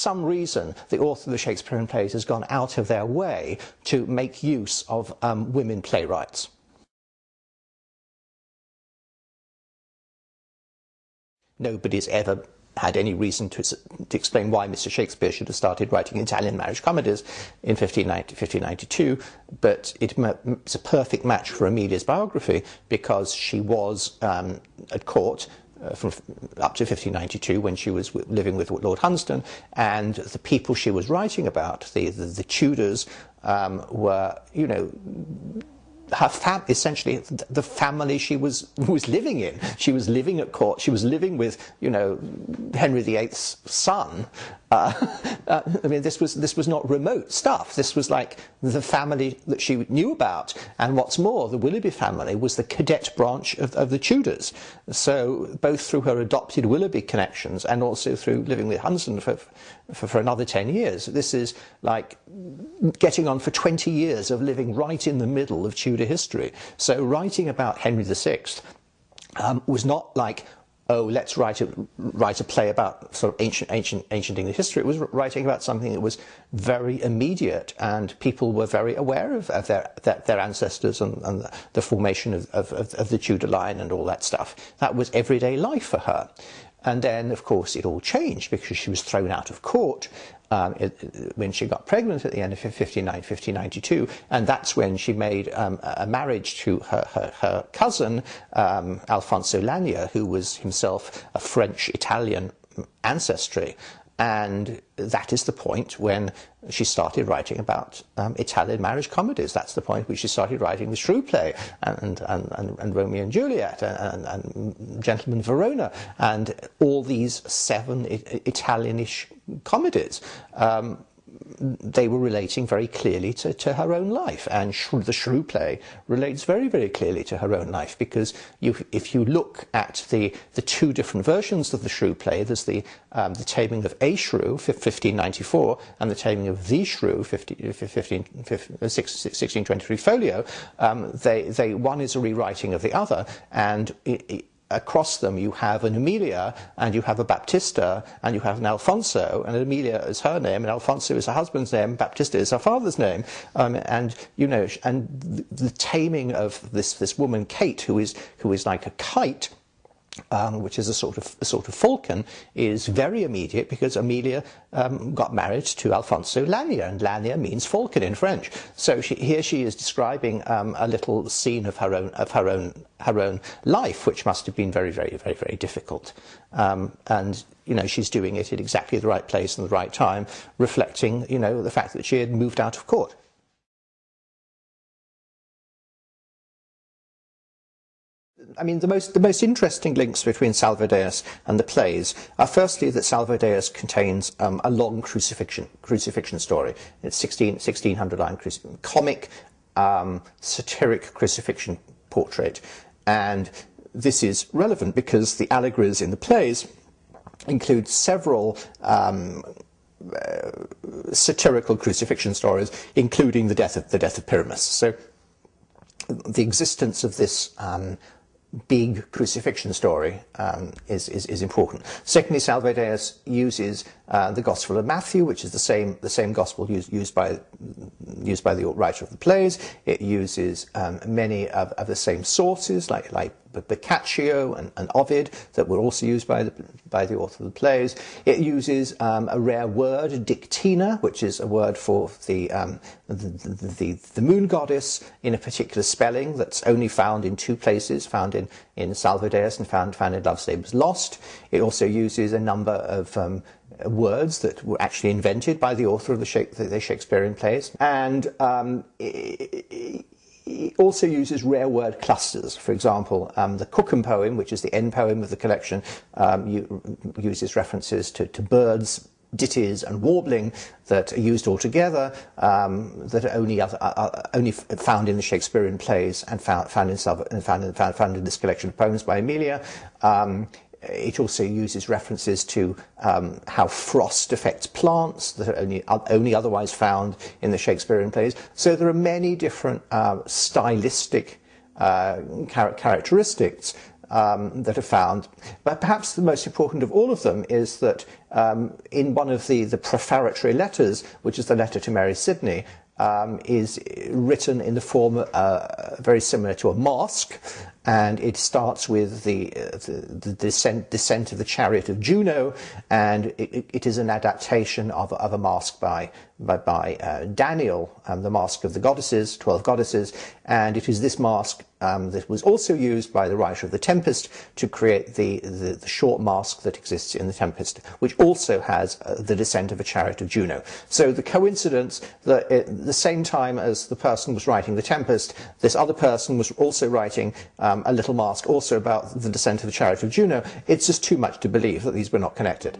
some reason, the author of the Shakespearean plays has gone out of their way to make use of um, women playwrights. Nobody's ever had any reason to, to, explain why Mr. Shakespeare should have started writing Italian marriage comedies in 1590, 1592, but it, it's a perfect match for Amelia's biography because she was um, at court uh, from up to 1592 when she was living with Lord Hunsdon, and the people she was writing about, the, the, the Tudors, um, were, you know, her fam- essentially the family she was was living in. She was living at court. She was living with you know Henry VIII's son. Uh, uh, I mean, this was this was not remote stuff. This was like the family that she knew about. And what's more, the Willoughby family was the cadet branch of, of the Tudors. So both through her adopted Willoughby connections and also through living with Hunsdon for, for, for another 10 years, this is like getting on for 20 years of living right in the middle of Tudor history. So writing about Henry VI um, was not like, oh, let's write a, write a play about sort of ancient, ancient, ancient English history. It was writing about something that was very immediate, and people were very aware of, of their, their, their, ancestors and, and the formation of, of, of the Tudor line and all that stuff. That was everyday life for her. And then, of course, it all changed because she was thrown out of court um, it, when she got pregnant at the end of 1592, and that's when she made um, a marriage to her, her, her cousin, um, Alfonso Lanier, who was himself a French-Italian ancestry. And that is the point when she started writing about um, Italian marriage comedies. That's the point when she started writing the Shrew play and, and, and, and Romeo and Juliet and, and, Gentleman Verona and all these seven Italianish comedies. Um, they were relating very clearly to, to her own life. And the Shrew play relates very, very clearly to her own life because you, if you look at the, the two different versions of the Shrew play, there's the, um, the Taming of a Shrew, 1594, and the Taming of the Shrew, 15, 15, 1623 folio, um, they, they, one is a rewriting of the other, and it, it, across them you have an Emilia and you have a Baptista and you have an Alfonso and Emilia is her name and Alfonso is her husband's name Baptista is her father's name. Um, and you know and the, the taming of this this woman Kate who is who is like a kite um, which is a sort of a sort of falcon, is very immediate because Amelia um, got married to Alfonso Lanier, and Lanier means falcon in French. So she, here she is describing um, a little scene of her own of her own her own life, which must have been very very very very difficult. Um, and you know she's doing it at exactly the right place and the right time, reflecting you know the fact that she had moved out of court. I mean, the most, the most interesting links between Salve Deus and the plays are firstly that Salve Deus contains um, a long crucifixion, crucifixion story. It's 16, 1600 line comic, um, satiric crucifixion portrait. And this is relevant because the allegories in the plays include several um, uh, satirical crucifixion stories, including the death of the death of Pyramus. So the existence of this um, big crucifixion story um, is, is, is, important. Secondly, Salve Deus uses uh, the Gospel of Matthew, which is the same, the same Gospel used, used, by, used by the writer of the plays. It uses um, many of, of, the same sources, like, like Boccaccio and, and, Ovid, that were also used by the, by the author of the plays. It uses um, a rare word, dictina, which is a word for the, um, the, the, the, moon goddess in a particular spelling that's only found in two places, found in, in Salve Deus and found, found in Love's Labour's Lost. It also uses a number of um, words that were actually invented by the author of the, Shakespearean plays. And um, it, also uses rare word clusters. For example, um, the Cookham poem, which is the end poem of the collection, um, uses references to, to, birds, ditties, and warbling that are used all together, um, that are only, other, uh, uh only found in the Shakespearean plays and found, found, in, found, in, found in this collection of poems by Amelia. Um, it also uses references to um, how frost affects plants that are only, only otherwise found in the Shakespearean plays. So there are many different uh, stylistic uh, char characteristics um, that are found. But perhaps the most important of all of them is that um, in one of the, the prefatory letters, which is the letter to Mary Sidney, um, is written in the form uh, very similar to a masque, and it starts with the, uh, the, the descent, descent, of the chariot of Juno, and it, it is an adaptation of, of a mask by, by, by uh, Daniel, um, the mask of the goddesses, 12 goddesses, and it is this mask um, that was also used by the writer of The Tempest to create the, the, the short mask that exists in The Tempest, which also has uh, the descent of a chariot of Juno. So the coincidence that at the same time as the person was writing The Tempest, this other person was also writing um, Um, a little mask also about the descent of the chariot of Juno, it's just too much to believe that these were not connected.